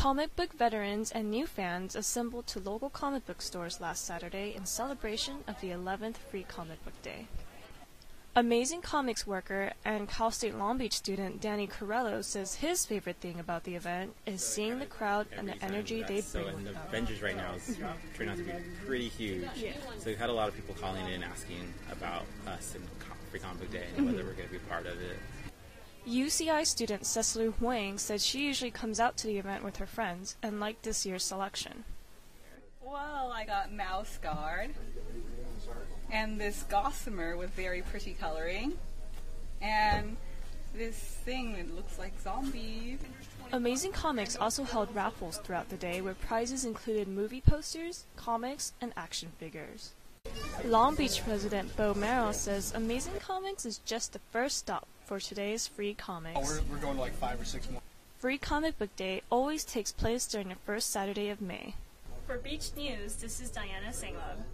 Comic book veterans and new fans assembled to local comic book stores last Saturday in celebration of the 11th Free Comic Book Day. Amazing comics worker and Cal State Long Beach student Danny Corello says his favorite thing about the event is seeing the crowd and the energy they so bring and the. Avengers right now is turning out to be pretty huge. So we've had a lot of people calling in asking about us and Free Comic Book Day and mm-hmm. whether we're going to be part of it. UCI student Cecily Huang said she usually comes out to the event with her friends and liked this year's selection. Well, I got Mouse Guard and this Gossamer with very pretty coloring and this thing that looks like zombies. Amazing Comics also held raffles throughout the day where prizes included movie posters, comics, and action figures. Long Beach president Bo Merrill says Amazing Comics is just the first stop for today's free Oh, comics. we're, we're going to like five or six more. Free Comic Book Day always takes place during the first Saturday of May. For Beach News, this is Diana Sanglab.